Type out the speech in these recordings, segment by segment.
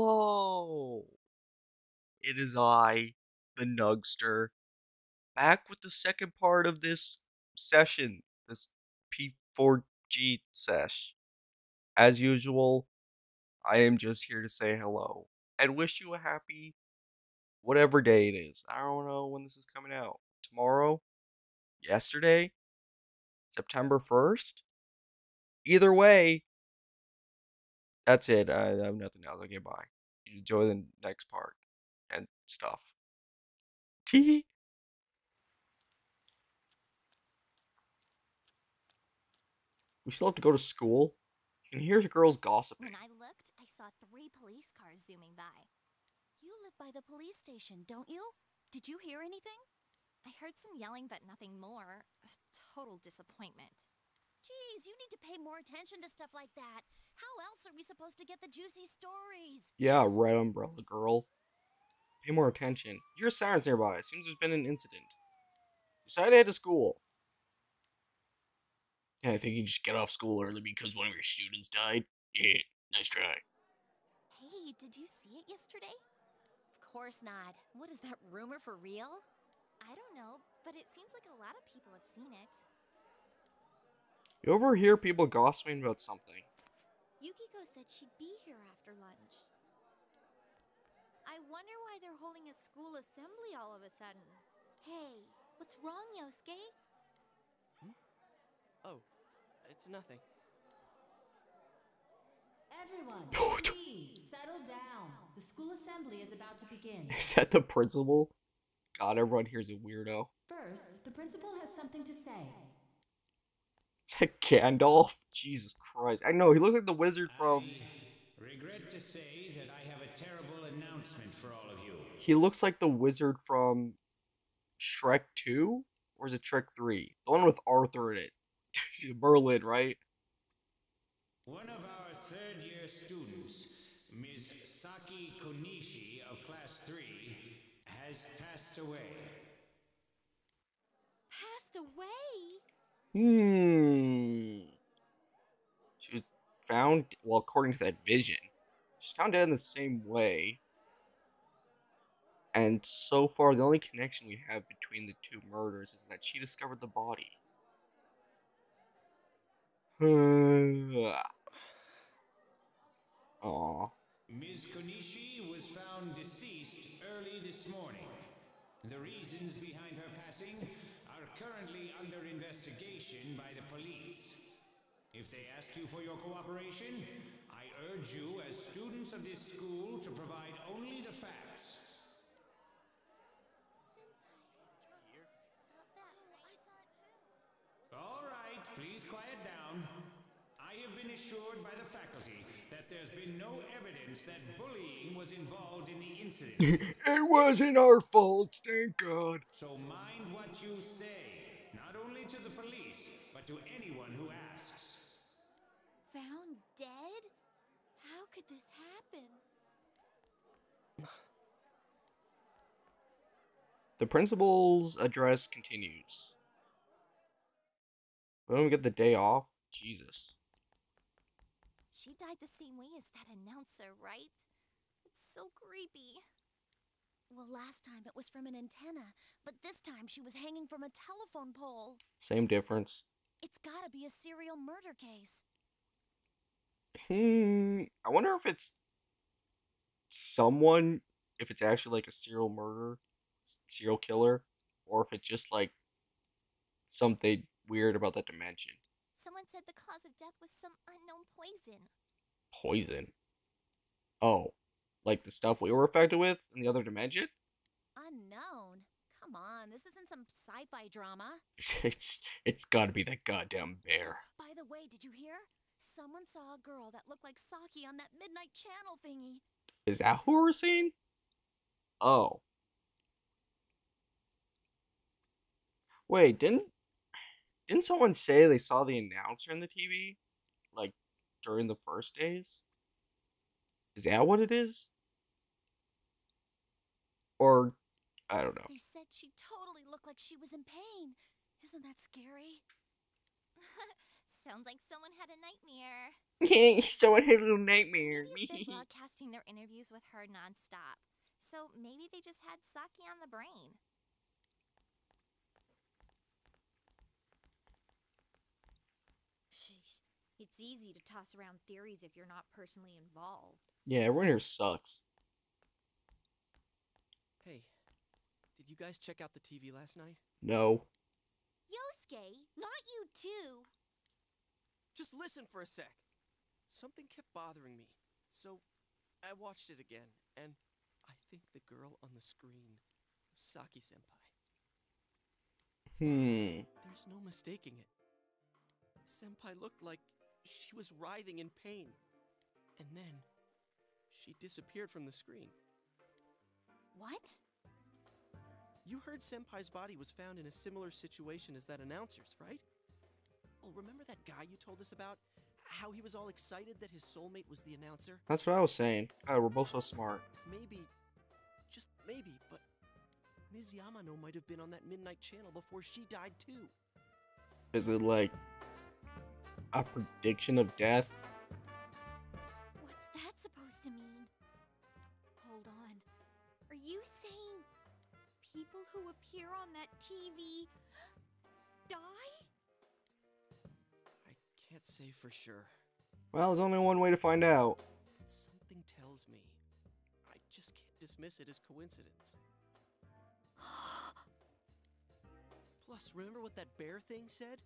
Hello! It is I, the Nugster, back with the second part of this session, this P4G sesh. As usual, I am just here to say hello and wish you a happy whatever day it is. I don't know when this is coming out. Tomorrow? Yesterday? September 1st? Either way, that's it. I, have nothing else. Okay, bye. Enjoy the next part and stuff. Tee. We still have to go to school. And here's girls gossiping. When I looked, I saw three police cars zooming by. You live by the police station, don't you? Did you hear anything? I heard some yelling, but nothing more. A total disappointment. Geez, you need to pay more attention to stuff like that. How else are we supposed to get the juicy stories? Yeah, red umbrella girl. Pay more attention. Your sirens nearby. Seems there's been an incident. Decided to head to school. Yeah, I think you just get off school early because one of your students died. Yeah, nice try. Hey, did you see it yesterday? Of course not. What is that rumor for real? I don't know, but it seems like a lot of people have seen it. You overhear people gossiping about something. Yukiko said she'd be here after lunch. I wonder why they're holding a school assembly all of a sudden. Hey, what's wrong, Yosuke? Hmm? Oh, it's nothing. Everyone, please settle down. The school assembly is about to begin. Is that the principal? God, everyone here's a weirdo. First, the principal has something to say. Is that Gandalf? Jesus Christ. I know, he looks like the wizard from. I regret to say that I have a terrible announcement for all of you. He looks like the wizard from Shrek 2? Or is it Shrek 3? The one with Arthur in it. Merlin, right? One of our third year students, Ms. Saki Konishi of Class 3, has passed away. Passed away? Hmm. She was found, well, according to that vision, she's found dead in the same way. And so far, the only connection we have between the two murders is that she discovered the body. Aw. Ms. Konishi was found deceased early this morning. The reasons behind her passing currently under investigation by the police. If they ask you for your cooperation, I urge you as students of this school to provide only the facts. All right, please quiet down. I have been assured by the faculty that there's been no evidence that bullying was involved in the incident. it wasn't our fault, thank God. so mind what you say, not only to the police, but to anyone who asks. Found dead? How could this happen? The principal's address continues. When we get the day off, Jesus. She died the same way as that announcer, right? It's so creepy. Well, last time it was from an antenna, but this time she was hanging from a telephone pole. Same difference. It's gotta be a serial murder case. Hmm. I wonder if it's someone, if it's actually like a serial murder, serial killer, or if it's just like something weird about that dimension. Someone said the cause of death was some unknown poison. Poison. Oh, like the stuff we were affected with in the other dimension? Unknown? Come on, this isn't some sci fi drama. It's it's gotta be that goddamn bear. By the way, did you hear? Someone saw a girl that looked like Saki on that midnight channel thingy. Is that who we're seeing? Oh. Wait, didn't didn't someone say they saw the announcer in the TV? Like during the first days? Is that what it is? Or I don't know. They said she totally looked like she was in pain. Isn't that scary? Sounds like someone had a nightmare. Someone had a little nightmare. It's broadcasting their interviews with her nonstop. So maybe they just had Saki on the brain. It's easy to toss around theories if you're not personally involved. yeah, everyone here sucks. Hey, did you guys check out the TV last night? No. Yosuke, not you too. Just listen for a sec. Something kept bothering me, so I watched it again, and I think the girl on the screen was Saki Senpai. Hmm. There's no mistaking it. Senpai looked like she was writhing in pain. And then she disappeared from the screen. What? You heard Senpai's body was found in a similar situation as that announcer's, right? Oh, remember that guy you told us about? How he was all excited that his soulmate was the announcer? That's what I was saying. God, we're both so smart. Maybe, just maybe, but Ms. Yamano might have been on that midnight channel before she died too. Is it like a prediction of death? What's that supposed to mean? Hold on. Are you saying people who appear on that TV die? I can't say for sure, Well, there's only one way to find out. but something tells me I just can't dismiss it as coincidence. Plus, remember what that bear thing said?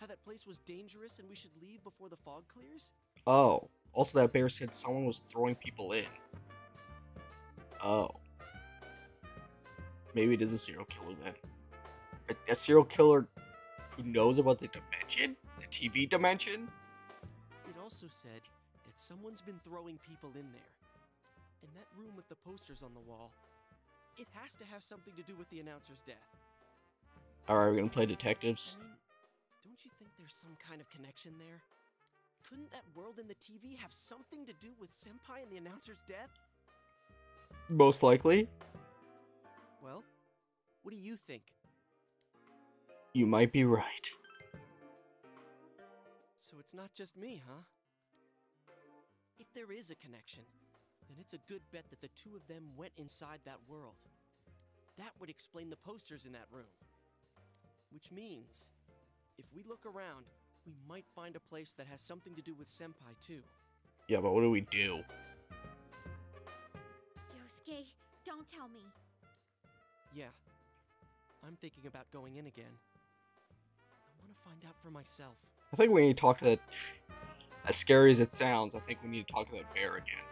How that place was dangerous and we should leave before the fog clears? Oh. Also, that bear said someone was throwing people in. Oh. Maybe it is a serial killer then. A, a serial killer who knows about the dimension? The TV dimension? It also said that someone's been throwing people in there. In that room with the posters on the wall, it has to have something to do with the announcer's death. Alright, we're gonna play detectives. I mean, don't you think there's some kind of connection there? Couldn't that world in the TV have something to do with Senpai and the announcer's death? Most likely. Well, what do you think? You might be right. So it's not just me, huh? If there is a connection, then it's a good bet that the two of them went inside that world. That would explain the posters in that room. Which means, if we look around, we might find a place that has something to do with Senpai too. Yeah, but what do we do? Yosuke, don't tell me. Yeah, I'm thinking about going in again. I want to find out for myself. I think we need to talk to that. As scary as it sounds, I think we need to talk to that bear again.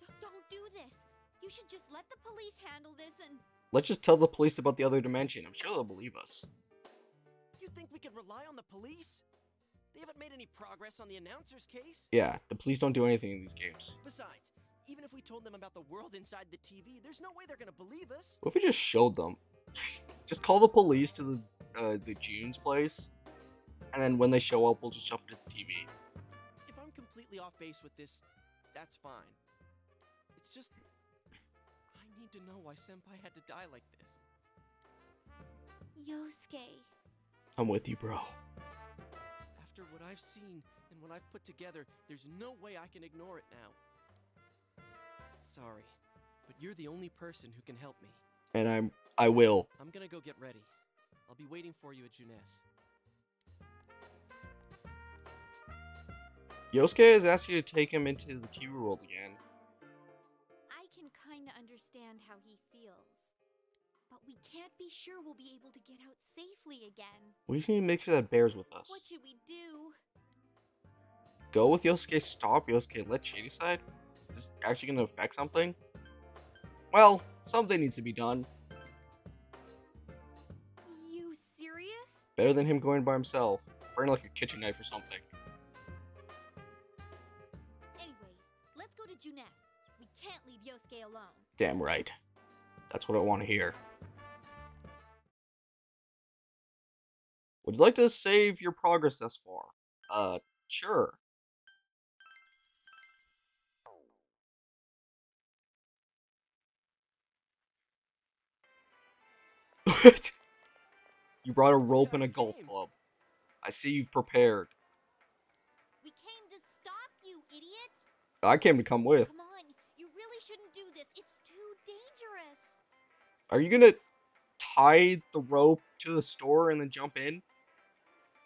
Don't, don't do this. You should just let the police handle this and. Let's just tell the police about the other dimension. I'm sure they'll believe us. You think we can rely on the police? They haven't made any progress on the announcer's case. Yeah, the police don't do anything in these games. Besides, even if we told them about the world inside the TV, there's no way they're gonna believe us. What if we just showed them? just call the police to the uh, the Junes place, and then when they show up, we'll just jump into the TV. If I'm completely off base with this, that's fine. It's just. I need to know why Senpai had to die like this. Yosuke. I'm with you, bro. After what I've seen and what I've put together, there's no way I can ignore it now. Sorry, but you're the only person who can help me. And I'm I will. I'm gonna go get ready. I'll be waiting for you at Junes. Yosuke has asked you to take him into the TV world again. I can kinda understand how he feels. But we can't be sure we'll be able to get out safely again. We just need to make sure that bear's with us. What should we do? Go with Yosuke, stop Yosuke, let Chie decide? Is this actually gonna affect something? Well, something needs to be done. You serious? Better than him going by himself. Bring like a kitchen knife or something. Anyways, let's go to Junes. We can't leave Yosuke alone. Damn right. That's what I want to hear. Would you like to save your progress thus far? Uh, sure. What? you brought a rope and a golf club. I see you've prepared. We came to stop you, idiot. I came to come with. Come on, you really shouldn't do this. It's too dangerous. Are you gonna tie the rope to the store and then jump in?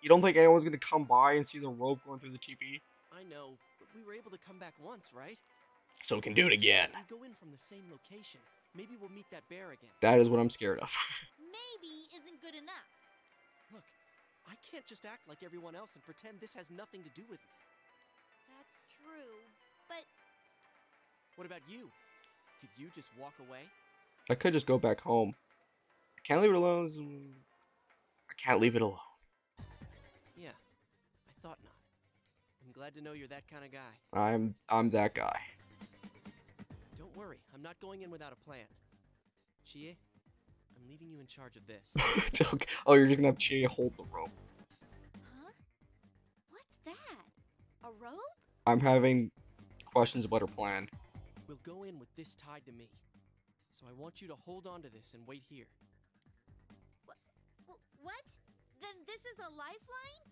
You don't think anyone's gonna come by and see the rope going through the TV? I know, but we were able to come back once, right? So we can do it again. If we go in from the same location, maybe we'll meet that bear again. That is what I'm scared of. Maybe isn't good enough. Look, I can't just act like everyone else and pretend this has nothing to do with me. That's true. But What about you? Could you just walk away? I could just go back home. I can't leave it alone. I can't leave it alone. Yeah, I thought not. I'm glad to know you're that kind of guy. I'm I'm that guy. Don't worry, I'm not going in without a plan. Chie, I'm leaving you in charge of this. Okay. oh, you're just gonna have Chie hold the rope. huh? What's that? A rope? I'm having questions about her plan. we'll go in with this tied to me. So I want you to hold on to this and wait here. Wh- what? Then this is a lifeline?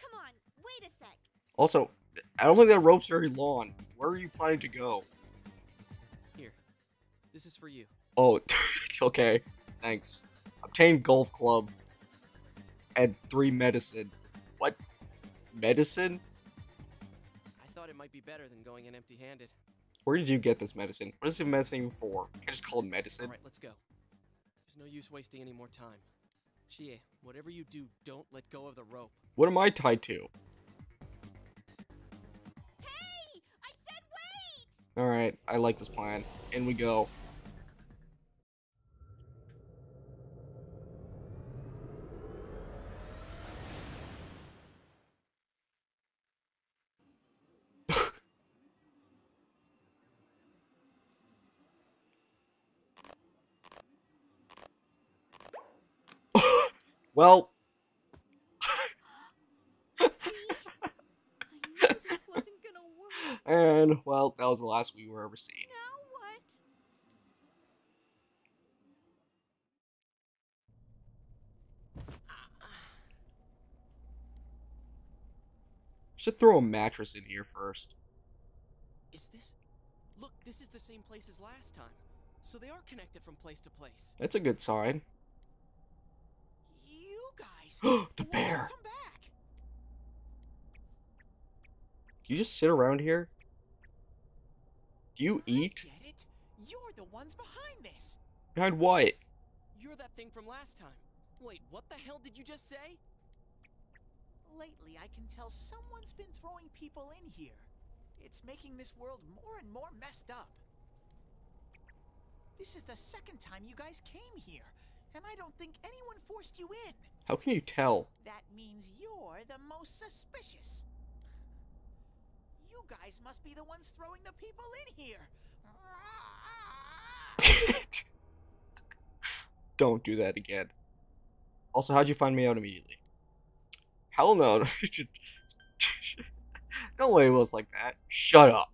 Come on, wait a sec. Also, I don't think that rope's very long. Where are you planning to go? Here, this is for you. Oh, okay. Thanks. Obtain golf club. And three medicine. What? Medicine? I thought it might be better than going in empty handed. Where did you get this medicine? What is this medicine even for? Can I just call it medicine? Alright, let's go. There's no use wasting any more time. Chie, whatever you do, don't let go of the rope. What am I tied to? Hey! I said wait! Alright, I like this plan. In we go. Well, See? I knew this wasn't gonna work. and well, that was the last we were ever seen. Now what? Should throw a mattress in here first. Is this. Look, this is the same place as last time. So they are connected from place to place. That's a good sign. The bear. Come back! Do you just sit around here? Do you eat? Get it? You're the ones behind this! Behind what? You're that thing from last time. Wait, what the hell did you just say? Lately, I can tell someone's been throwing people in here. It's making this world more and more messed up. This is the second time you guys came here, and I don't think anyone forced you in. How can you tell? That means you're the most suspicious. You guys must be the ones throwing the people in here. Don't do that again. Also, how'd you find me out immediately? Hell no. Don't label us like that. Shut up.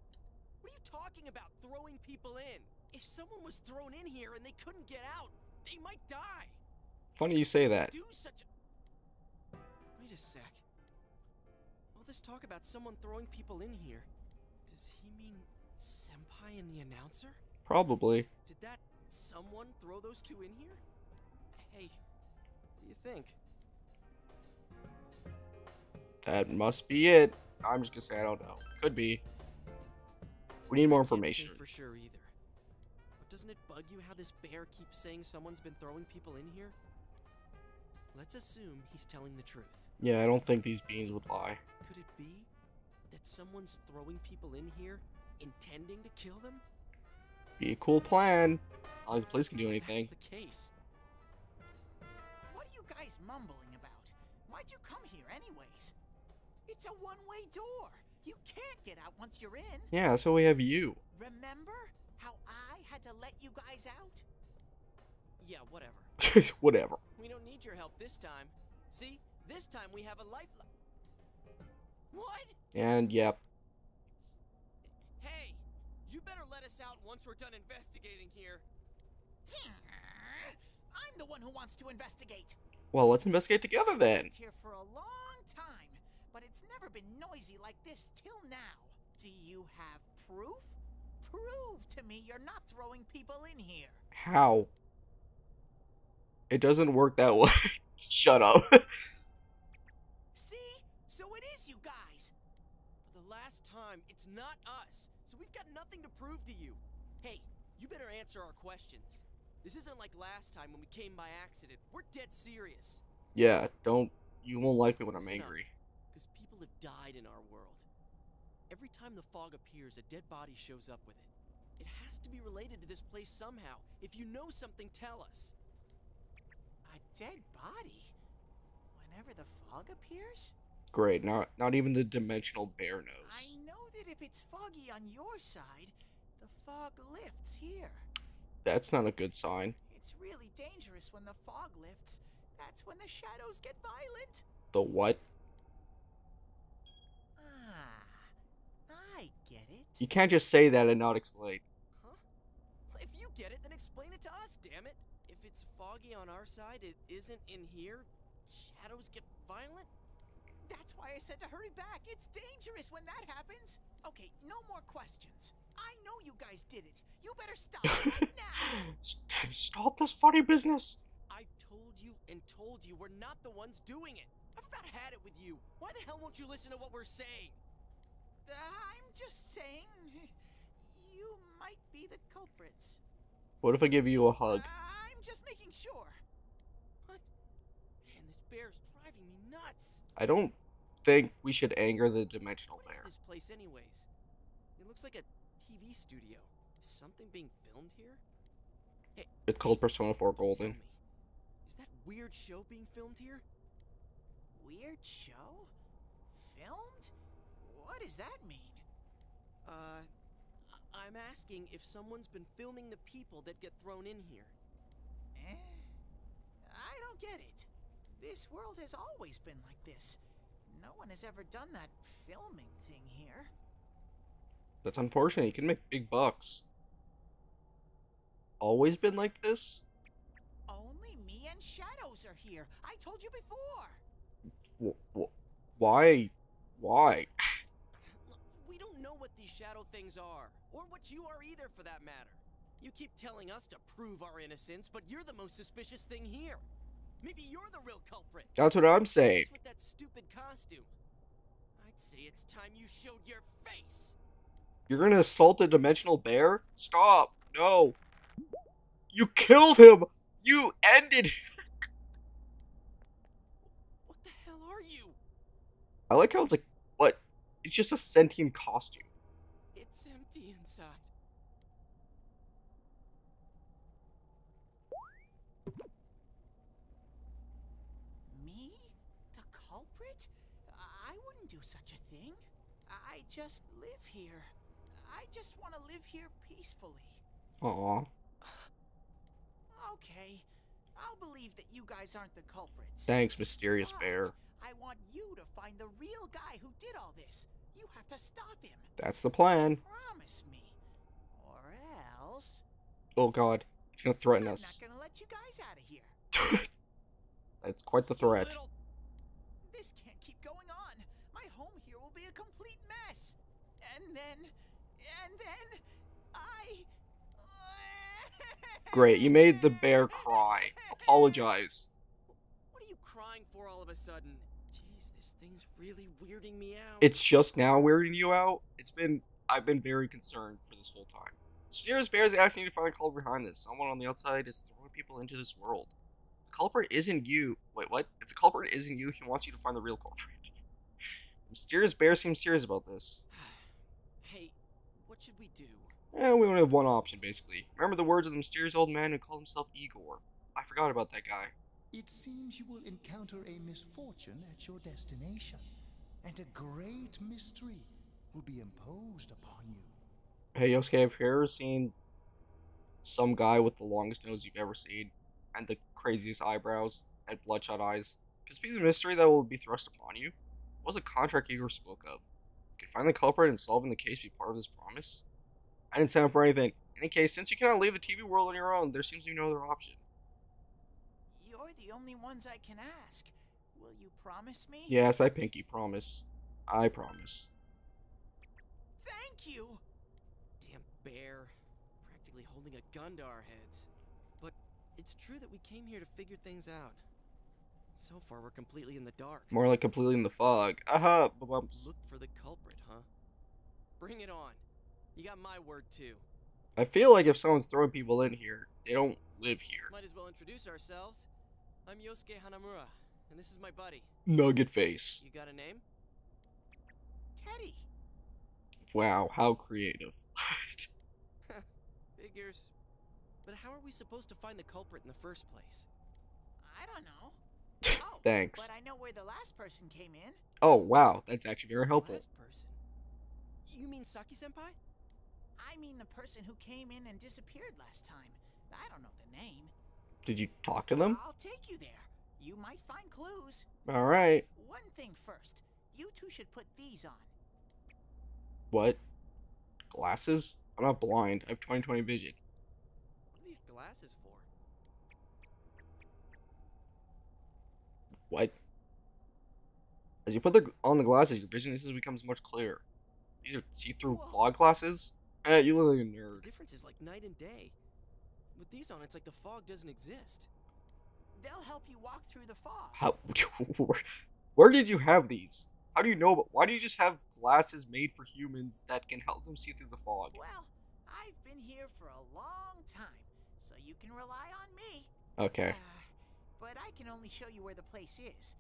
What are you talking about, throwing people in? If someone was thrown in here and they couldn't get out, they might die. Funny you say that. Do such a. Wait a sec. All this talk about someone throwing people in here. Does he mean Senpai and the announcer? Probably. Did that someone throw those two in here? Hey, what do you think? That must be it. I'm just gonna say I don't know. Could be. We need more information. for sure either. But doesn't it bug you how this bear keeps saying someone's been throwing people in here? Let's assume he's telling the truth. Yeah, I don't think these beans would lie. Could it be that someone's throwing people in here intending to kill them? Be a cool plan. Not like the police can do anything. That's the case. What are you guys mumbling about? Why'd you come here, anyways? It's a one way door. You can't get out once you're in. Yeah, so we have you. Remember how I had to let you guys out? Yeah, whatever. Whatever. We don't need your help this time. See? This time we have a life. What? And yep. Hey, you better let us out once we're done investigating here. I'm the one who wants to investigate. Well, let's investigate together then. It's here for a long time, but it's never been noisy like this till now. Do you have proof? Prove to me you're not throwing people in here. How? It doesn't work that way. Shut up. See? So it is you guys. For the last time, it's not us, so we've got nothing to prove to you. Hey, you better answer our questions. This isn't like last time when we came by accident. We're dead serious. yeah, don't. You won't like me when I'm angry. Because people have died in our world. Every time the fog appears, a dead body shows up with it. It has to be related to this place somehow. If you know something, tell us. A dead body? Whenever the fog appears? Great. Not not even the dimensional bear knows. I know that if it's foggy on your side, the fog lifts here. That's not a good sign. It's really dangerous when the fog lifts. That's when the shadows get violent. The what? Ah, I get it. You can't just say that and not explain. Huh? If you get it, then explain it to us, damn it. If it's foggy on our side, it isn't in here. Shadows get violent? That's why I said to hurry back. It's dangerous when that happens. Okay, no more questions. I know you guys did it. You better stop right now. Stop this funny business. I've told you and told you we're not the ones doing it. I've about had it with you. Why the hell won't you listen to what we're saying? Uh, I'm just saying, you might be the culprits. What if I give you a hug? Uh, I'm just making sure. What? Man, this bear's driving me nuts. I don't think we should anger the dimensional What is bear. this place, anyways? It looks like a TV studio. Is something being filmed here? Hey, It's called Persona 4 tell Golden. me, is that weird show being filmed here? Weird show? Filmed? What does that mean? Uh, I- I'm asking if someone's been filming the people that get thrown in here. Eh? I don't get it. This world has always been like this. No one has ever done that filming thing here. That's unfortunate. You can make big bucks. Always been like this? Only me and Shadows are here. I told you before. Wh- wh- why? Why? Look, we don't know what these shadow things are, or what you are either for that matter. You keep telling us to prove our innocence, but you're the most suspicious thing here. Maybe you're the real culprit. That's what I'm saying. With that stupid costume? I'd say it's time you showed your face. You're gonna assault a dimensional bear? Stop! No! You killed him! You ended What the hell are you? I like how it's like, what? It's just a sentient costume. It's empty inside. Me? The culprit? I wouldn't do such a thing. I just live here. I just want to live here peacefully. Aw. Okay, I'll believe that you guys aren't the culprits. Thanks, mysterious But bear. I want you to find the real guy who did all this. You have to stop him. That's the plan. Promise me. Or else. Oh god. It's gonna threaten I'm us. not gonna let you guys out of here. That's quite the You threat. little- This can't keep going on. My home here will be a complete mess. And then. And then. I. Great, you made the bear cry. Apologize. What are you crying for all of a sudden? Jeez, this thing's really weirding me out. It's just now weirding you out. It's been I've been very concerned for this whole time. Mysterious Bear is asking you to find the culprit behind this. Someone on the outside is throwing people into this world. The culprit isn't you. Wait, what? If the culprit isn't you, he wants you to find the real culprit. Mysterious Bear seems serious about this. Hey, what should we do? Eh, we only have one option, basically. Remember the words of the mysterious old man who called himself Igor? I forgot about that guy. It seems you will encounter a misfortune at your destination, and a great mystery will be imposed upon you. Hey, Yosuke, have you ever seen some guy with the longest nose you've ever seen, and the craziest eyebrows and bloodshot eyes? Could be the mystery that will be thrust upon you. What was the contract Igor spoke of? Could find the culprit and solving the case be part of this promise? I didn't sign up for anything. In any case, since you cannot leave the TV world on your own, there seems to be no other option. You're the only ones I can ask. Will you promise me? Yes, I pinky promise. I promise. Thank Thank you. Damn bear, practically holding a gun to our heads. But it's true that we came here to figure things out. So far, we're completely in the dark. More like completely in the fog. Aha, bumps. Look for the culprit, huh? Bring it on. You got my word too. I feel like if someone's throwing people in here, they don't live here. Might as well introduce ourselves. I'm Yosuke Hanamura, and this is my buddy. Nugget face. You got a name? Teddy. Wow, how creative. Figures. But how are we supposed to find the culprit in the first place? I don't know. Oh, Thanks. But I know where the last person came in. Oh, wow, that's actually very helpful. Last person. You mean Saki Senpai? I mean the person who came in and disappeared last time. I don't know the name. Did you talk to them? I'll take you there. You might find clues. Alright. One thing first. You two should put these on. What? Glasses? I'm not blind. I have 20/20 vision. What are these glasses for? What? As you put the on the glasses, your vision becomes much clearer. These are see-through Whoa. fog glasses? Eh, you look like a The nerd. difference is like night and day. With these on, it's like the fog doesn't exist. They'll help you walk through the fog. How? Where, did you have these? How do you know? About, why do you just have glasses made for humans that can help them see through the fog? Well, I've been here for a long time, so you can rely on me. Okay. Uh, but I can only show you where the place is.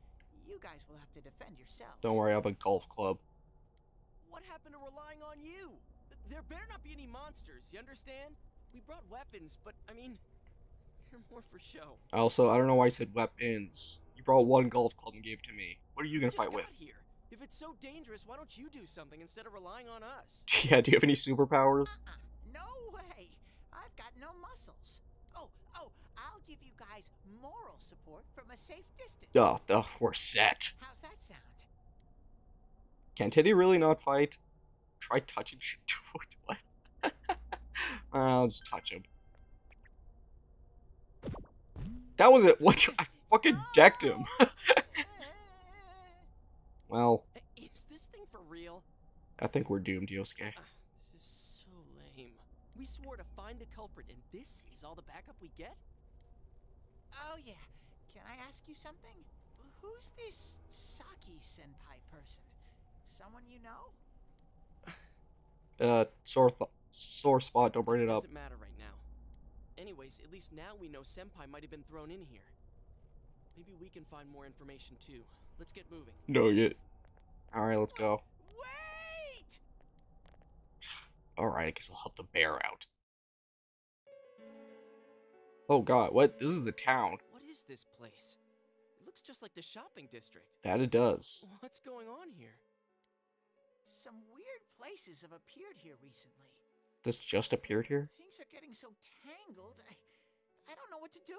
You guys will have to defend yourselves. Don't worry, I have a golf club. What happened to relying on you? Th- There better not be any monsters, you understand? We brought weapons, but I mean, they're more for show. Also, I don't know why I said weapons. You brought one golf club and gave it to me. What are you gonna just fight got with? Here. If it's so dangerous, why don't you do something instead of relying on us? yeah, do you have any superpowers? Uh-uh. No way. I've got no muscles. Oh, oh, I'll give you guys moral support from a safe distance. Oh, the we're set. How's that sound? Can Teddy really not fight? Try touching shit. what? I'll just touch him. That was it. What? I fucking decked him. well, Uh, Is this thing for real? I think we're doomed, Yosuke. Ah, this is so lame. We swore to find the culprit, and this is all the backup we get? Oh, yeah. Can I ask you something? Who's this Saki senpai person? Someone you know? Uh, sore, th- sore spot. Don't bring it up. Doesn't matter right now. Anyways, at least now we know Senpai might have been thrown in here. Maybe we can find more information too. Let's get moving. No yet. All right, let's go. Wait! All right, I guess I'll help the bear out. Oh God, what? This is the town. What is this place? It looks just like the shopping district. That it does. What's going on here? Some weird places have appeared here recently. This just appeared here. Things are getting so tangled. I, I don't know what to do.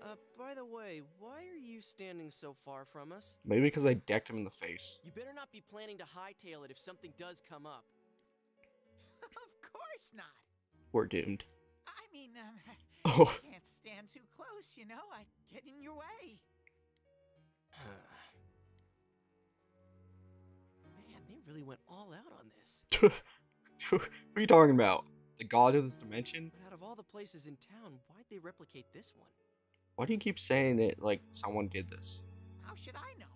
Uh, by the way, why are you standing so far from us? Maybe because I decked him in the face. You better not be planning to hightail it if something does come up. of course not. We're doomed. I mean, um, Oh, can't stand too close, you know? I get in your way. really went all out on this. what are you talking about? The gods of this dimension? But out of all the places in town, why'd they replicate this one? Why do you keep saying it like someone did this? How should I know?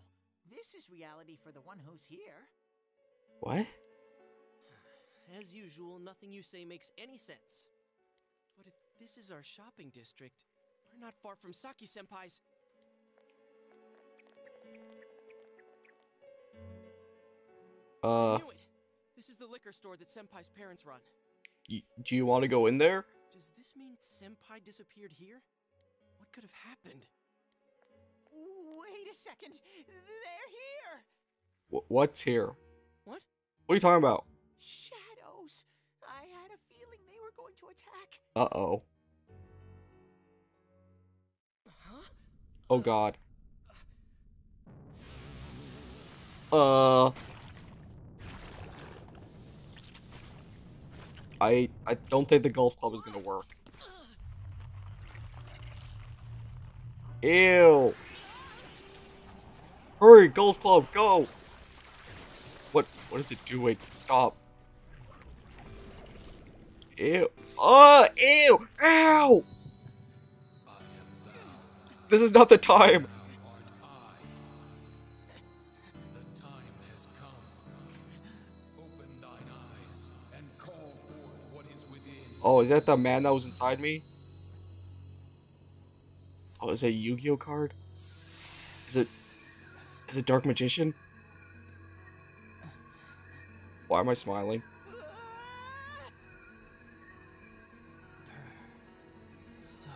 This is reality for the one who's here. What? As usual, nothing you say makes any sense. But if this is our shopping district, we're not far from Saki Uh! This is the liquor store that Senpai's parents run. y- do you want to go in there? Does this mean Senpai disappeared here? What could have happened? Wait a second. They're here. Wh- what's here? What? What are you talking about? Shadows. I had a feeling they were going to attack. Uh oh. Huh? Oh God. Uh. I I don't think the golf club is gonna work. Ew. Hurry, golf club, go. What? What is it doing? Stop. Ew. Oh, ew. Ow. This is not the time. Is that the man that was inside me? Oh, is it a Yu-Gi-Oh card? Is it... Is it Dark Magician? Why am I smiling? So.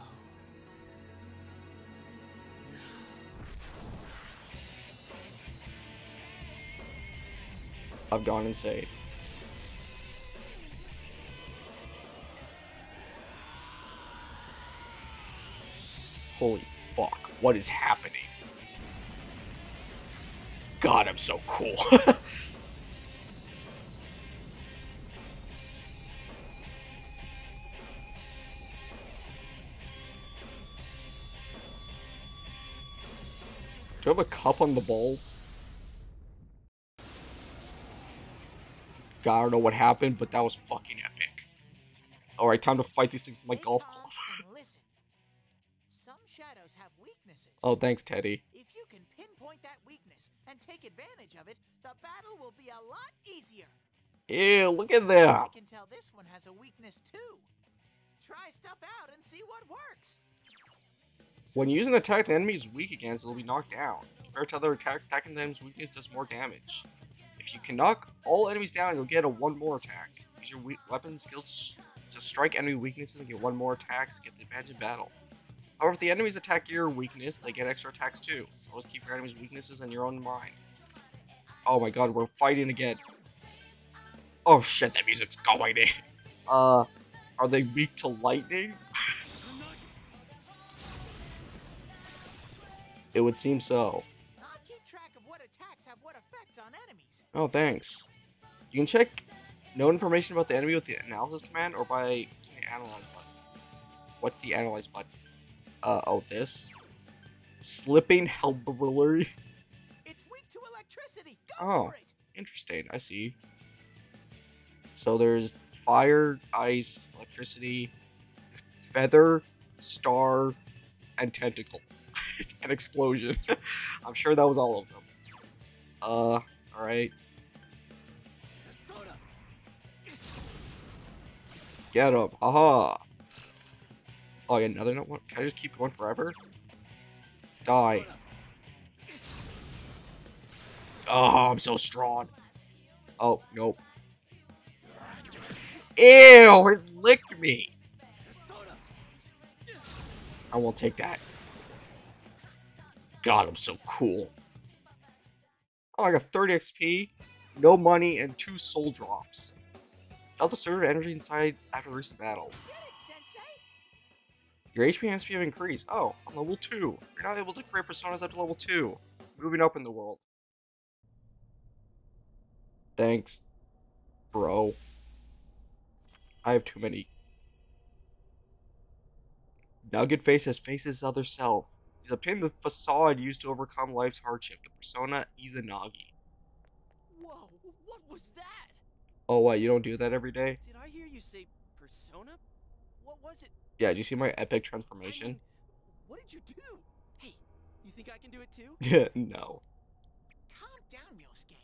I've gone insane. Holy fuck, what is happening? God, I'm so cool. Do I have a cup on the balls? God, I don't know what happened, but that was fucking epic. Alright, time to fight these things with my golf club. Oh, thanks, Teddy. If you can pinpoint that weakness and take advantage of it, the battle will be a lot easier. Ew, look at that. I that. can tell this one has a weakness too. Try stuff out and see what works. When you use an attack the enemy is weak against, it will be knocked down. Compared to other attacks, attacking the enemy's weakness does more damage. If you can knock all enemies down, you'll get a one more attack. Use your we- weapon skills to strike enemy weaknesses and get one more attacks to get the advantage in battle. However, if the enemies attack your weakness, they get extra attacks too. So always keep your enemy's weaknesses in your own mind. Oh my god, we're fighting again. Oh shit, that music's going in. Uh, are they weak to lightning? It would seem so. I'll keep track of what attacks have what effects on enemies. Oh, thanks. You can check no information about the enemy with the analysis command or by the analyze button. What's the analyze button? Uh, oh, this? Slipping Hablerie? It's weak to electricity. Go Oh. Interesting, I see. So there's fire, ice, electricity, feather, star, and tentacle. and explosion. I'm sure that was all of them. Uh, alright. Get him. Aha. Oh, yeah, another one. Can I just keep going forever? Die. Oh, I'm so strong. Oh, nope. Ew, it licked me. I won't take that. God, I'm so cool. Oh, I got 30 XP, no money, and two soul drops. Felt the surge of energy inside after the recent battle. Did it, Sensei? Your HP and SP have increased. Oh, I'm level 2. You're now able to create personas up to level 2. Moving up in the world. Thanks, bro. I have too many. Nugget Face has faced his other self. He's obtained the facade used to overcome life's hardship, the persona Izanagi. Whoa, what was that? Oh, what? You don't do that every day? Did I hear you say persona? What was it? Yeah, did you see my epic I transformation? mean, what did you do? Hey, you think I can do it too? Yeah, no. Calm down, Yosuke.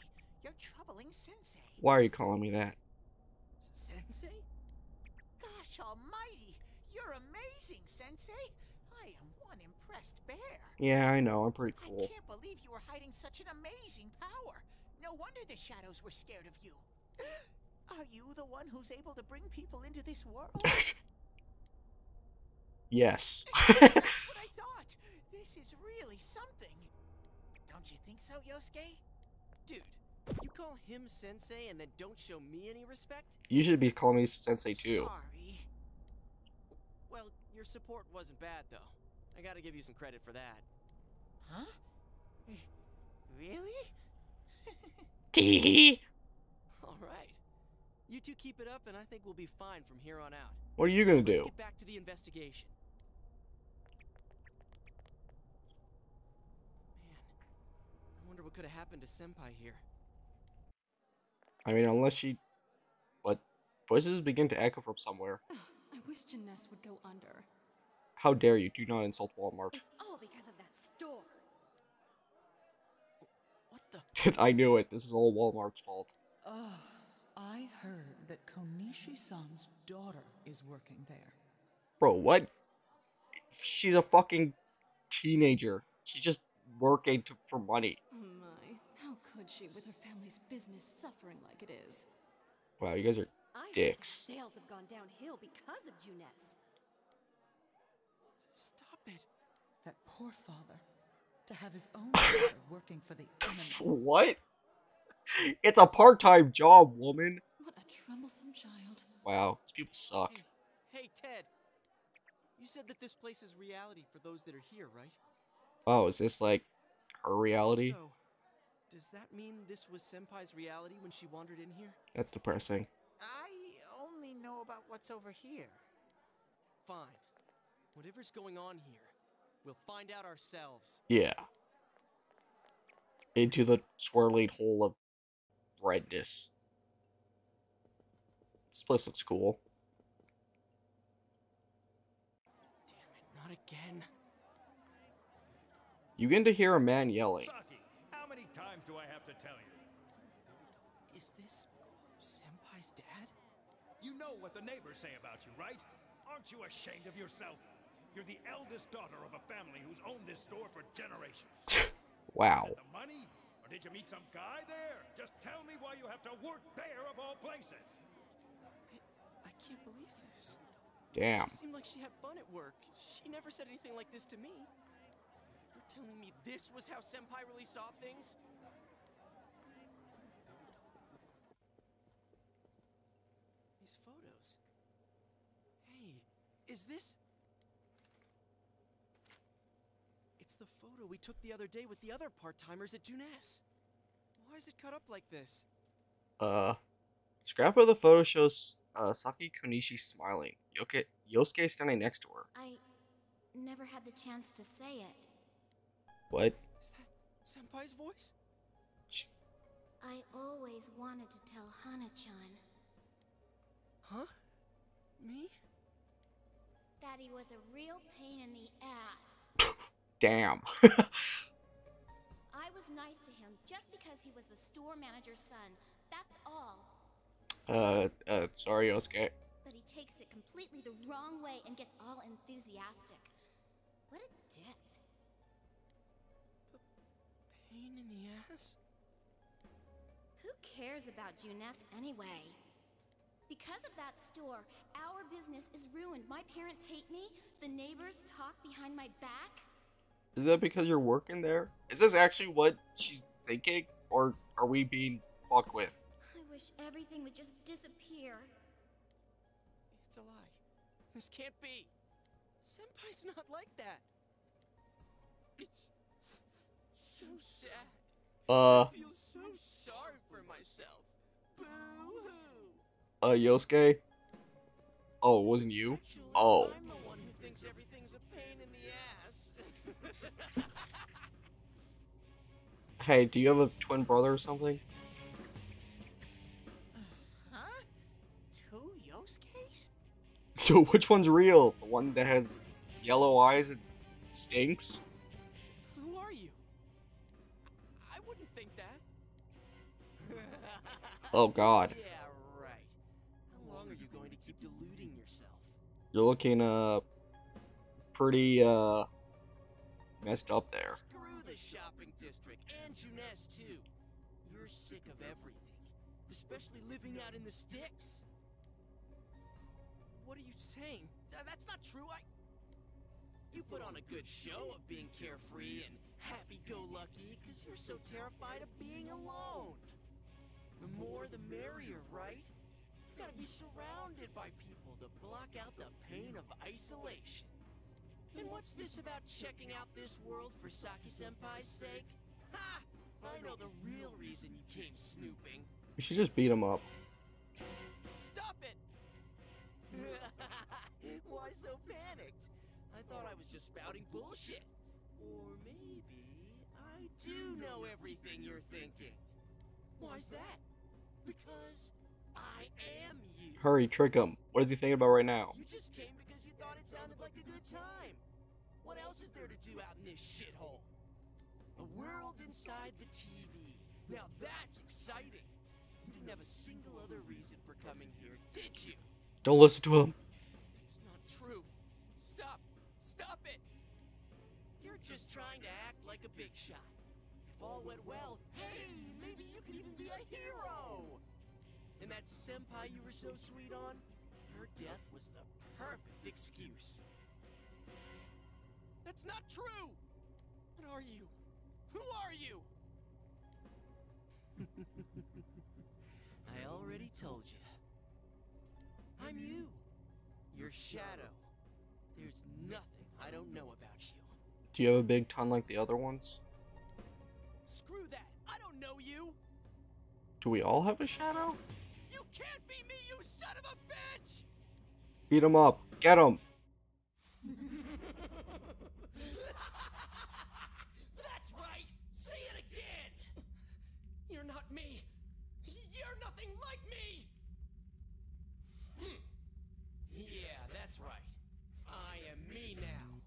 You're troubling Sensei. Why are you calling me that? Sensei? Gosh almighty! You're amazing, Sensei! I am one impressed bear. Yeah, I know. I'm pretty cool. I can't believe you were hiding such an amazing power. No wonder the shadows were scared of you. Are you the one who's able to bring people into this world? yes. That's what I thought. This is really something. Don't you think so, Yosuke? Dude, you call him sensei and then don't show me any respect? you should be calling me Sensei too. Sorry. Well, your support wasn't bad though. I gotta give you some credit for that. Huh? Really? Tee. Alright. You two keep it up and I think we'll be fine from here on out. What are you gonna Let's do? get back to the investigation. Man, I wonder what could have happened to Senpai here. I mean, unless she. What? Voices begin to echo from somewhere. Ugh, I wish Junes would go under. How dare you? Do not insult Walmart. It's all because of that store. What the? I knew it. This is all Walmart's fault. Ugh, I heard that Konishi-san's daughter is working there. Bro, what? She's a fucking teenager. She just working to, for money. Oh my, how could she with her family's business suffering like it is? Wow, you guys are I heard dicks. Sales have gone downhill because of Junes. Stop it. That poor father. To have his own daughter working for the enemy. What? It's a part-time job, woman. What a troublesome child. Wow, these people suck. Hey, hey, Ted. You said that this place is reality for those that are here, right? Oh, is this like her reality? So, does that mean this was Senpai's reality when she wandered in here? That's depressing. I only know about what's over here. Fine. Whatever's going on here, we'll find out ourselves. Yeah. Into the swirling hole of redness. This place looks cool. Damn it, not again. You begin to hear a man yelling. Saki, how many times do I have to tell you? Is this Senpai's dad? You know what the neighbors say about you, right? Aren't you ashamed of yourself? You're the eldest daughter of a family who's owned this store for generations. Wow. The money? Or did you meet some guy there? Just tell me why you have to work there of all places. I, I can't believe this. Damn. She seemed like she had fun at work. She never said anything like this to me. You're telling me this was how Senpai really saw things? These photos. Hey, is this. It's the photo we took the other day with the other part timers at Junes. Why is it cut up like this? Uh, scrap of the photo shows uh, Saki Konishi smiling. Yoke, Yosuke standing next to her. I never had the chance to say it. What? Is that Senpai's voice? I always wanted to tell Hana-chan Huh? Me? that he was a real pain in the ass. Damn. I was nice to him just because he was the store manager's son. That's all. uh, uh, sorry, Yosuke. But he takes it completely the wrong way and gets all enthusiastic. What a dick. Pain in the ass? Who cares about Junes anyway? Because of that store, our business is ruined. My parents hate me. The neighbors talk behind my back. Is that because you're working there? Is this actually what she's thinking? Or are we being fucked with? I wish everything would just disappear. It's a lie. This can't be. Senpai's not like that. It's so sad. Uh, I feel so sorry for myself. Boo hoo. uh, Yosuke? Oh, it wasn't you? Oh. I'm the one who thinks everything's a pain in the ass. Hey, do you have a twin brother or something? Huh? Two Yosuke's? So which one's real? The one that has yellow eyes and stinks? Oh god. Yeah, right. How long are you going to keep deluding yourself? You're looking, uh, pretty, uh, messed up there. Screw the shopping district and Junes too. You're sick of everything, especially living out in the sticks. What are you saying? Th- that's not true. I. You put on a good show of being carefree and happy-go-lucky because you're so terrified of being alone. The more, the merrier, right? You gotta be surrounded by people to block out the pain of isolation. And what's this about checking out this world for Saki Senpai's sake? Ha! I know the real reason you came snooping. We should just beat him up. Stop it! Why so panicked? I thought I was just spouting bullshit. Or maybe I do know everything you're thinking. Why's that? Because I am you. Hurry, trick him. What is he thinking about right now? You just came because you thought it sounded like a good time. What else is there to do out in this shithole? A world inside the TV. Now that's exciting. You didn't have a single other reason for coming here, did you? Don't listen to him. It's not true. Stop. Stop it. You're just trying to act like a big shot. All went well, hey, maybe you could even be a hero. And that senpai you were so sweet on, her death was the perfect excuse. That's not true. What are you? Who are you? I already told you. I'm you. Your shadow. There's nothing I don't know about you. Do you have a big ton like the other ones? Screw that. I don't know you. Do we all have a shadow? You can't be me, you son of a bitch! Beat him up. Get him. That's right. Say it again. You're not me. You're nothing like me. Hmm. Yeah, that's right. I am me now.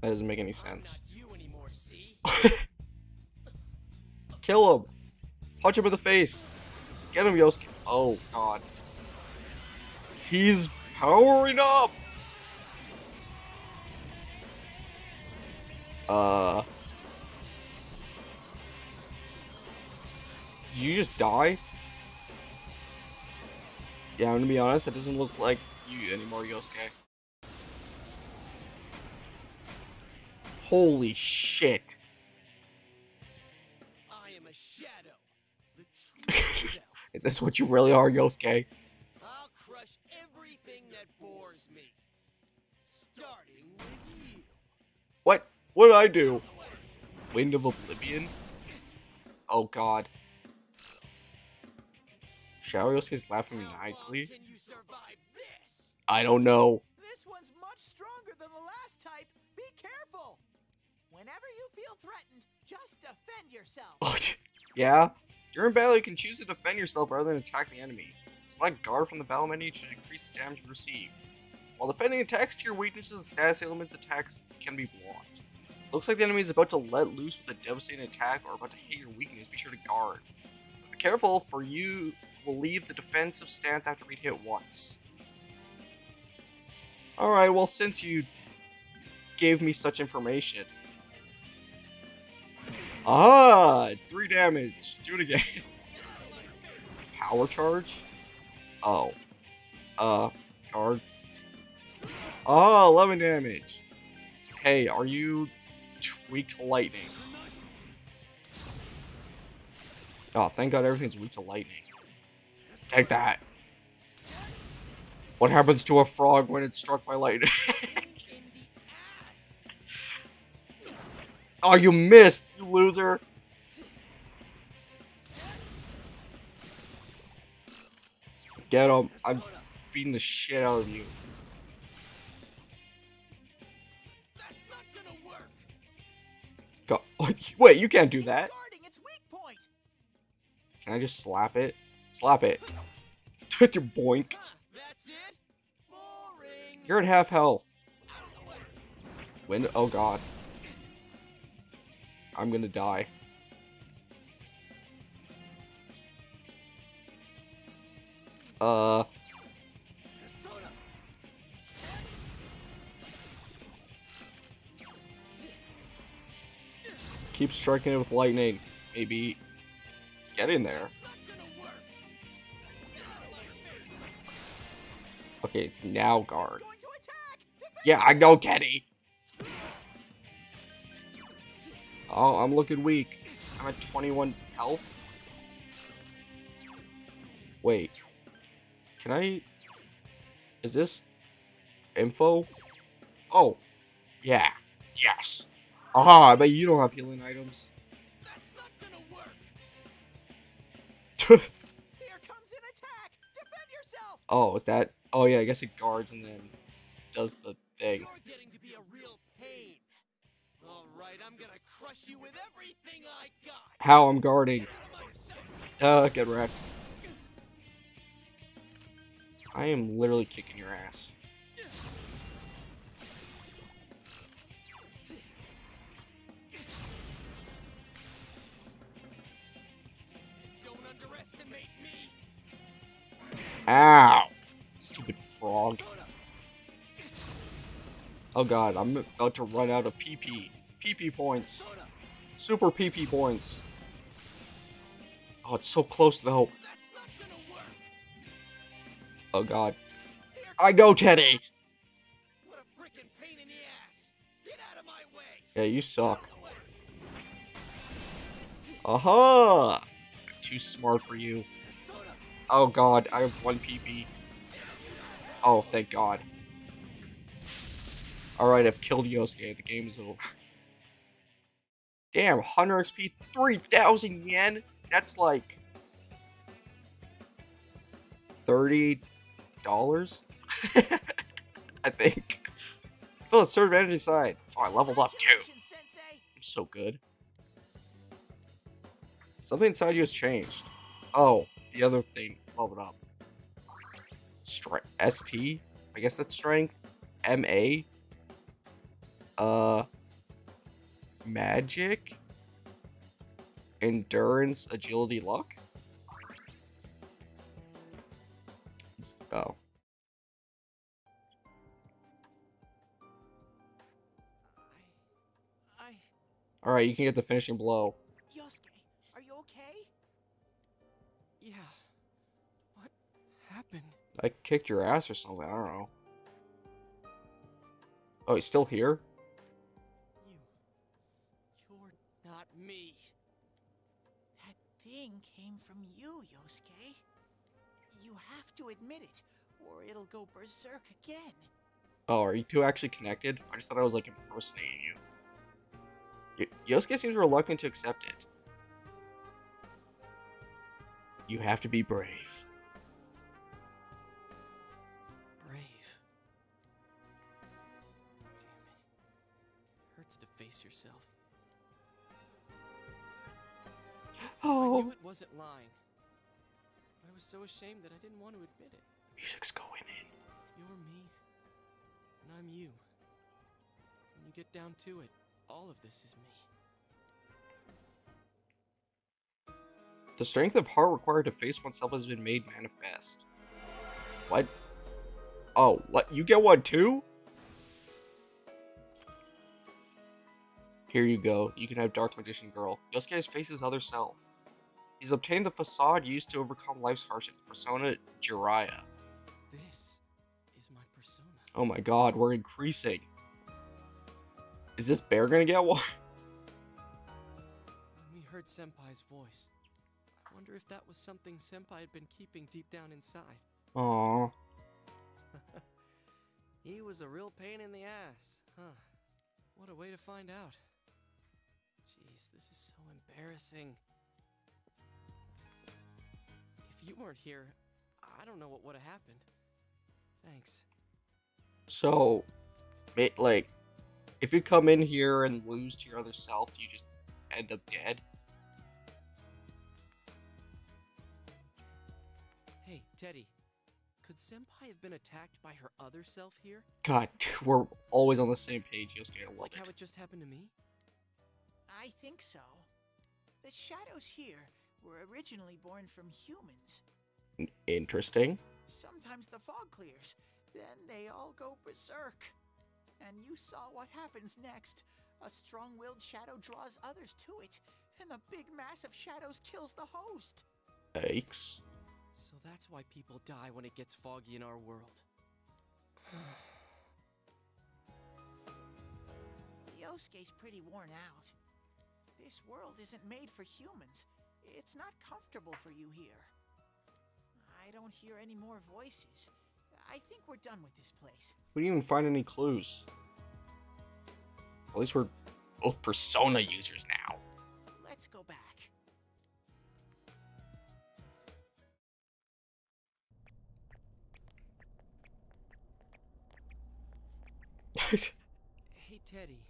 That doesn't make any I'm sense. not you anymore, see? Kill him. Punch him in the face. Get him, Yosuke. Oh, God. He's powering up. Uh. Did you just die? Yeah, I'm gonna be honest, that doesn't look like you anymore, Yosuke. Holy shit. Is this what you really are, Yosuke? I'll crush everything that bores me. Starting with you. What? What did I do? Wind of Oblivion? Oh god. Shadow Yosuke's laughing maniacally? can you survive this? I don't know. This one's much stronger than the last type. Be careful. Whenever you feel threatened, just defend yourself. yeah? During battle, you can choose to defend yourself rather than attack the enemy. Select guard from the battle menu to decrease the damage you received. While defending attacks to your weaknesses and status elements, attacks can be blocked. Looks like the enemy is about to let loose with a devastating attack or about to hit your weakness. Be sure to guard. Be careful, for you will leave the defensive stance after being hit once. Alright, well, since you gave me such information. Ah, three damage. Do it again. Power charge? Oh. Uh, guard. Oh, 11 damage. Hey, are you weak to lightning? Oh, thank god everything's weak to lightning. Take that. What happens to a frog when it's struck by lightning? oh, you missed, you loser. Get him. I'm beating the shit out of you. That's not gonna work. Go. Wait, you can't do that. Guarding its weak point. Can I just slap it? Slap it. Boink. Huh, that's it? Boring. You're at half health. Wind. Oh god. I'm gonna die. Uh. Keep striking it with lightning. Maybe there. Work. Get my face. Okay, now guard. Yeah, I know, Teddy. Oh, I'm looking weak. I'm at 21 health. Wait. Can I... Is this... Info? Oh. Yeah. Yes. Aha, I bet you don't have healing items. That's not gonna work. Here comes an attack. Defend yourself. oh, is that... Oh, yeah, I guess it guards and then does the thing. You're getting to be a real pain. All right, I'm gonna crush you with everything I got. How I'm guarding. Get out of my sight. Uh, get wrecked. I am literally kicking your ass. Don't underestimate me. Ow! Stupid frog. Oh god, I'm about to run out of PP. PP points. Super PP points. Oh, it's so close though. Oh god. I go, Teddy! Yeah, you suck. Aha! I'm too smart for you. Oh god, I have one PP. Oh, thank god. Alright, I've killed Yosuke. The game is over. Damn, 100 XP, 3,000 yen? That's like... $30? I think. Fill a serve energy side. Oh, I leveled up too. I'm so good. Something inside you has changed. Oh, the other thing leveled up. Strength ST? I guess that's strength. MA? Uh magic? Endurance, agility, luck? Oh. I. Alright, you can get the finishing blow. Yosuke, are you okay? Yeah. What happened? I kicked your ass or something, I don't know. Oh, he's still here? From you, Yosuke. You have to admit it, or it'll go berserk again. Oh, are you two actually connected? I just thought I was like impersonating you. Y Yosuke seems reluctant to accept it. You have to be brave. Brave. Damn it. Hurts to face yourself. I Oh. knew it wasn't lying. I was so ashamed that I didn't want to admit it. Music's going in. You're me, and I'm you. When you get down to it, all of this is me. The strength of heart required to face oneself has been made manifest. What? Oh, what? You get one too? Here you go. You can have Dark Magician Girl. Yosuke has faced his other self. He's obtained the facade used to overcome life's hardships. Persona Jiraiya. This is my persona. Oh my god, we're increasing. Is this bear gonna get one? When we heard Senpai's voice, I wonder if that was something Senpai had been keeping deep down inside. Aww. he was a real pain in the ass, huh? What a way to find out. Jeez, this is so embarrassing. You weren't here, I don't know what would have happened. Thanks. So, it, like, if you come in here and lose to your other self, you just end up dead. Hey, Teddy. Could Senpai have been attacked by her other self here? God, we're always on the same page. Yosuke, I love Like it. how it. it just happened to me? I think so. The shadows here were originally born from humans. Interesting. Sometimes the fog clears, then they all go berserk. And you saw what happens next. A strong willed shadow draws others to it, and the big mass of shadows kills the host. Yikes. So that's why people die when it gets foggy in our world. Yosuke's pretty worn out. This world isn't made for humans. It's not comfortable for you here. I don't hear any more voices. I think we're done with this place. We didn't even find any clues. At least we're both Persona users now. Let's go back. Hey, Teddy.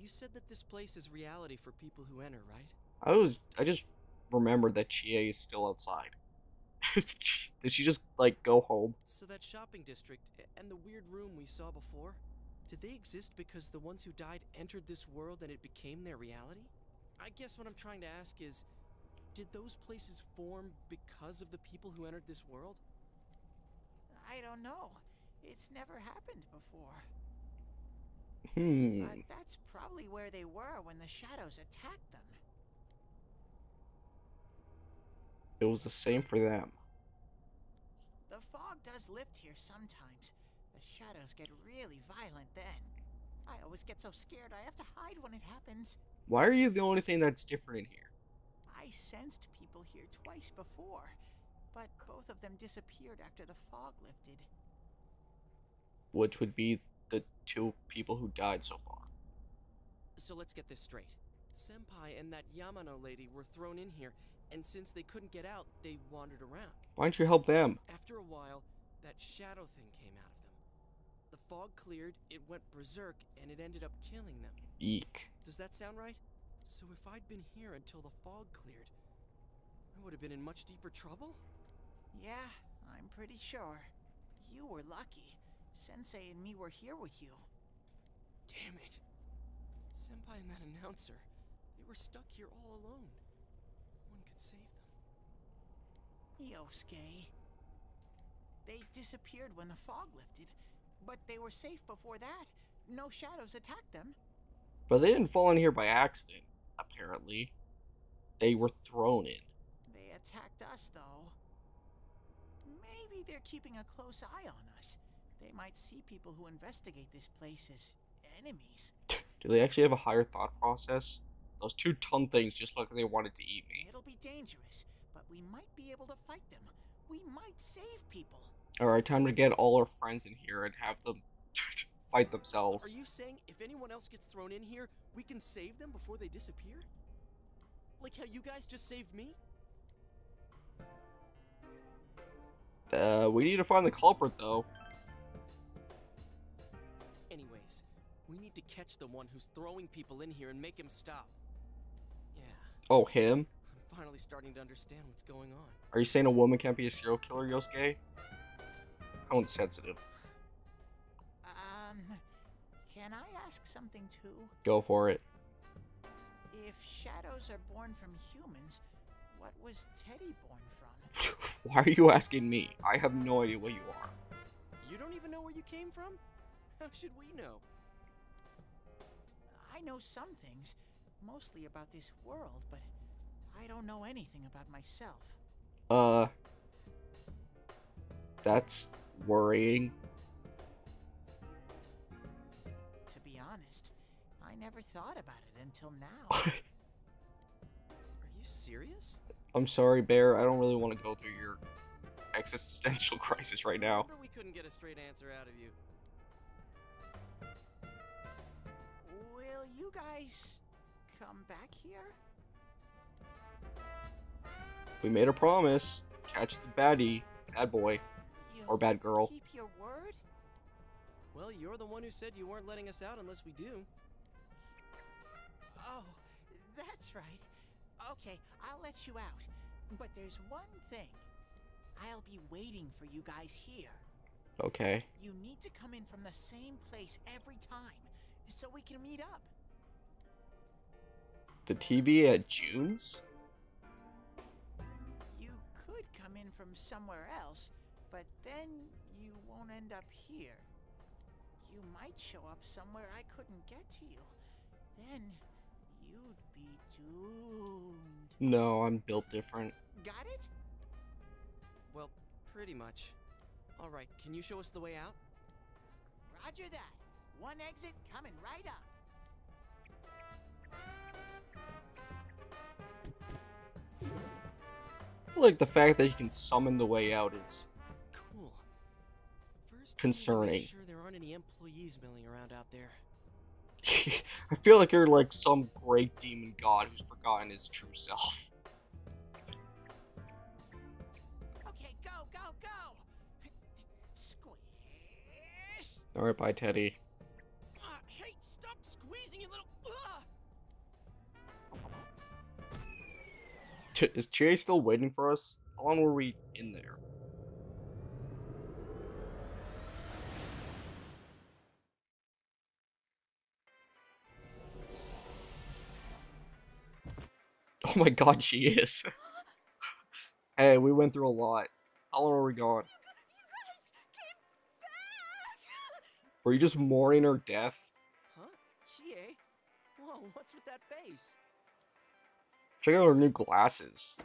You said that this place is reality for people who enter, right? I was I just remembered that Chie is still outside. Did she just like go home? So that shopping district and the weird room we saw before, did they exist because the ones who died entered this world and it became their reality? I guess what I'm trying to ask is, did those places form because of the people who entered this world? I don't know. It's never happened before. Hmm. But that's probably where they were when the shadows attacked them. It was the same for them. The fog does lift here sometimes. The shadows get really violent then. I always get so scared I have to hide when it happens. Why are you the only thing that's different in here? I sensed people here twice before, but both of them disappeared after the fog lifted. Which would be the two people who died so far. So let's get this straight. Senpai and that Yamano lady were thrown in here, and since they couldn't get out, they wandered around. Why don't you help them? After a while, that shadow thing came out of them. The fog cleared, it went berserk, and it ended up killing them. Eek. Does that sound right? So if I'd been here until the fog cleared, I would have been in much deeper trouble? Yeah, I'm pretty sure. You were lucky. Sensei and me were here with you. Damn it. Senpai and that announcer, they were stuck here all alone. One save them. Yosuke. They disappeared when the fog lifted, but they were safe before that. No shadows attacked them. But they didn't fall in here by accident, apparently. They were thrown in. They attacked us, though. Maybe they're keeping a close eye on us. They might see people who investigate this place as enemies. Do they actually have a higher thought process? Those two ton things just look like they wanted to eat me. It'll be dangerous, but we might be able to fight them. We might save people. Alright, time to get all our friends in here and have them fight themselves. Are you saying if anyone else gets thrown in here, we can save them before they disappear? Like how you guys just saved me? Uh, we need to find the culprit, though. Anyways, we need to catch the one who's throwing people in here and make him stop. Yeah, Oh, him? I'm finally starting to understand what's going on. Are you saying a woman can't be a serial killer, Yosuke? How insensitive. Um, can I ask something too? Go for it. If shadows are born from humans, what was Teddy born from? Why are you asking me? I have no idea what you are. You don't even know where you came from? How should we know? I know some things, mostly about this world, but I don't know anything about myself. Uh. That's worrying. To be honest, I never thought about it until now. Are you serious? I'm sorry, Bear. I don't really want to go through your existential crisis right now. We couldn't get a straight answer out of you. Will you guys come back here? We made a promise. Catch the baddie, bad boy, You'll or bad girl. Keep your word? Well, you're the one who said you weren't letting us out unless we do. Oh, that's right. Okay, I'll let you out. But there's one thing. I'll be waiting for you guys here. Okay. You need to come in from the same place every time so we can meet up. The TV at Junes? You could come in from somewhere else, but then you won't end up here. You might show up somewhere I couldn't get to you. Then you'd be doomed. No, I'm built different. Got it? Well, pretty much. Alright, can you show us the way out? Roger that. One exit coming right up. Like the fact that you can summon the way out is Cool. First, we need to Concerning. Sure there aren't any employees milling around out there. I feel like you're like some great demon god who's forgotten his true self. Okay, go, go, go! Squish! Alright, bye, Teddy. Is Chie still waiting for us? How long were we in there? Oh my god, she is. hey, we went through a lot. How long were we gone? Were you just mourning her death? Huh? Chie? Whoa, what's with that face? Check out her new glasses.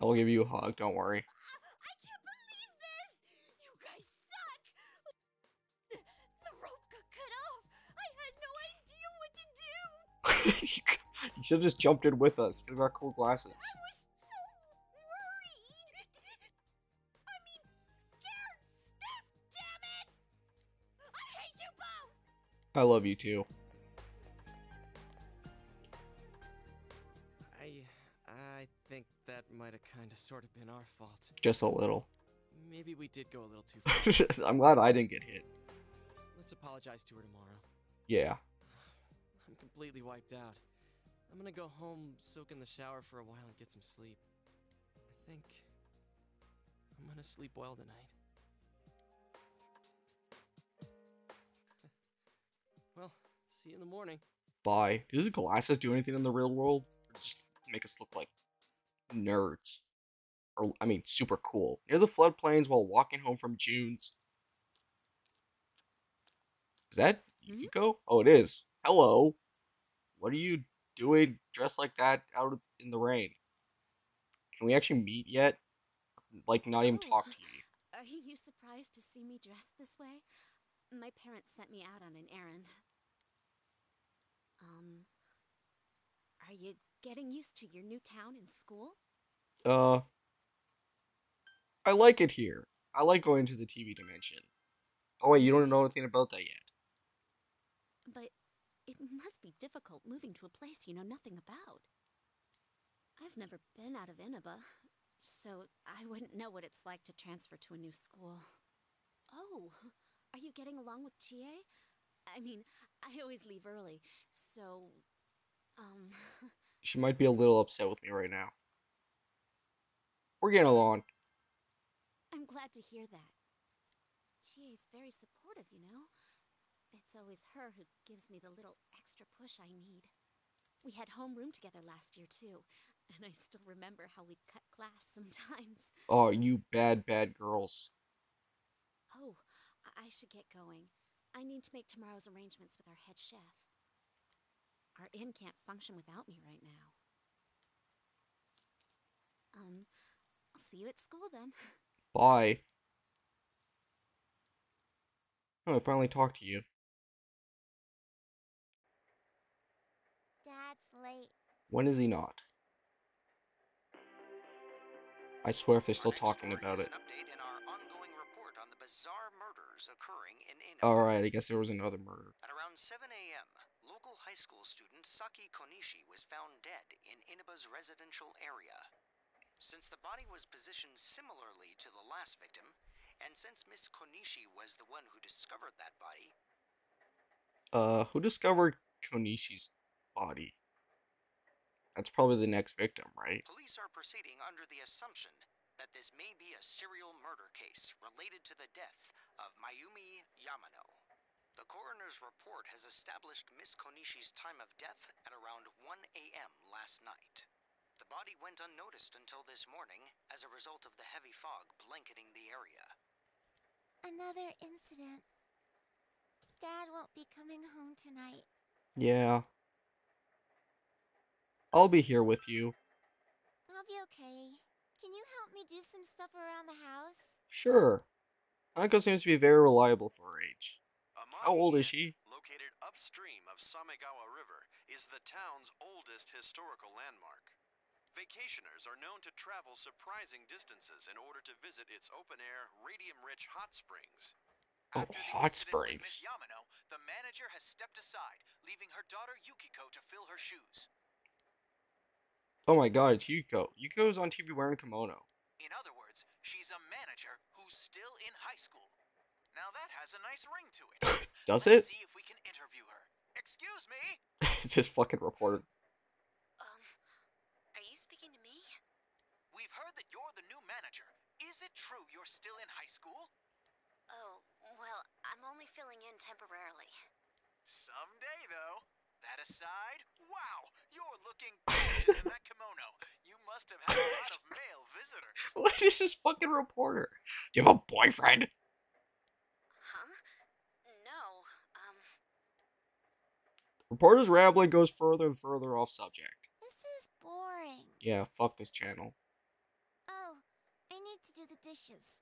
I'll give you a hug, don't worry. You should have just jumped in with us. You've got cool glasses. I love you too. I I think that might have kind of sort of been our fault. Just a little. Maybe we did go a little too far. I'm glad I didn't get hit. Let's apologize to her tomorrow. Yeah. I'm completely wiped out. I'm gonna go home, soak in the shower for a while, and get some sleep. I think I'm gonna sleep well tonight. See you in the morning. Bye. Do these glasses do anything in the real world? Or just make us look like nerds? Or, I mean, super cool. Near the floodplains while walking home from Junes. Is that Yukiko? Mm-hmm. Oh, it is. Hello. What are you doing dressed like that out in the rain? Can we actually meet yet? Like, not even talk oh, to you. Are you surprised to see me dressed this way? My parents sent me out on an errand. Um, are you getting used to your new town and school? Uh, I like it here. I like going to the TV dimension. Oh wait, you don't know anything about that yet. But it must be difficult moving to a place you know nothing about. I've never been out of Inaba, so I wouldn't know what it's like to transfer to a new school. Oh, are you getting along with Chie? I mean, I always leave early, so, um, She might be a little upset with me right now. We're getting along. I'm glad to hear that. Chie's very supportive, you know? It's always her who gives me the little extra push I need. We had homeroom together last year, too, and I still remember how we'd cut class sometimes. Oh, you bad, bad girls. Oh, I, I should get going. I need to make tomorrow's arrangements with our head chef. Our inn can't function without me right now. Um, I'll see you at school then. Bye. Oh, I finally talked to you. Dad's late. When is he not? I swear if they're still talking about it. update in our ongoing report on the bizarre murders occurring in Inaba. Alright, I guess there was another murder. At around 7 a.m., local high school student Saki Konishi was found dead in Inaba's residential area. Since the body was positioned similarly to the last victim, and since Miss Konishi was the one who discovered that body, Uh, who discovered Konishi's body? That's probably the next victim, right? police are proceeding under the assumption that this may be a serial murder case related to the death of Mayumi Yamano. The coroner's report has established Miss Konishi's time of death at around 1 a.m. last night. The body went unnoticed until this morning as a result of the heavy fog blanketing the area. Another incident. Dad won't be coming home tonight. Yeah. I'll be here with you. I'll be okay. Can you help me do some stuff around the house? Sure. Uncle seems to be very reliable for her age. How old is she? Located upstream of Samegawa River, is the town's oldest historical landmark. Vacationers are known to travel surprising distances in order to visit its open-air, radium-rich hot springs. Oh, hot springs. Yamano, the manager has stepped aside, leaving her daughter Yukiko to fill her shoes. Oh my god, it's Yuko. Yuko's on TV wearing a kimono. In other words, she's a manager still in high school. Now that has a nice ring to it. Does Let's it? see if we can interview her. Excuse me? this fucking reporter. Um, are you speaking to me? We've heard that you're the new manager. Is it true you're still in high school? Oh, well, I'm only filling in temporarily. Someday, though. That aside, wow, you're looking gorgeous in that kimono. You must have had a lot of male visitors. What is this fucking reporter? Do you have a boyfriend? Huh? No, um, Reporter's rambling goes further and further off subject. This is boring. Yeah, fuck this channel. Oh, I need to do the dishes.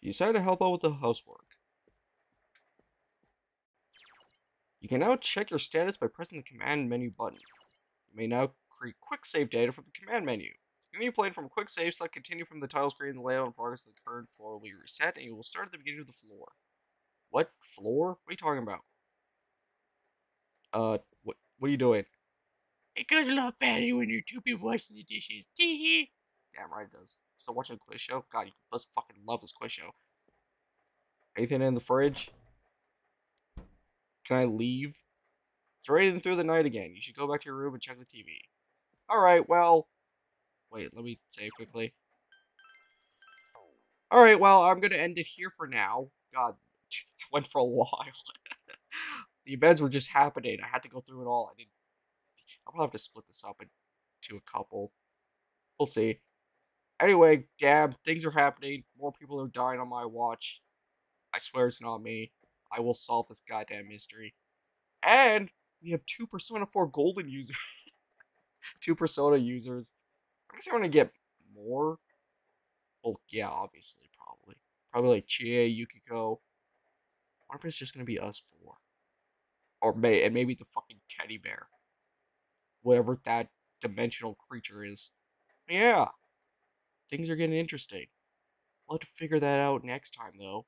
You decided to help out with the housework. You can now check your status by pressing the command menu button. You may now create quick save data from the command menu. Continue playing from quick save, select continue from the title screen. The layout and progress of the current floor will be reset, and you will start at the beginning of the floor. What floor? What are you talking about? Uh, what? What are you doing? It goes a lot faster when you're two people washing the dishes. Tee Damn right it does. Still watching a quiz show? God, you must fucking love this quiz show. Anything in the fridge? Can I leave? It's raining through the night again. You should go back to your room and check the TV. Alright, well. Wait, let me say it quickly. Alright, well, I'm gonna end it here for now. God, that went for a while. the events were just happening. I had to go through it all. I didn't. I'll probably have to split this up into a couple. We'll see. Anyway, damn, things are happening. More people are dying on my watch. I swear it's not me. I will solve this goddamn mystery. And we have two Persona 4 Golden users. two Persona users. I guess I'm gonna get more. Well, yeah, obviously, probably. Probably like Chie, Yukiko. Or if it's just gonna be us four. Or may and maybe the fucking teddy bear. Whatever that dimensional creature is. Yeah. Things are getting interesting. We'll have to figure that out next time, though.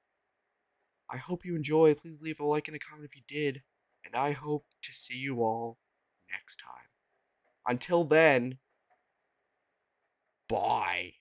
I hope you enjoy. Please leave a like and a comment if you did. And I hope to see you all next time. Until then, bye.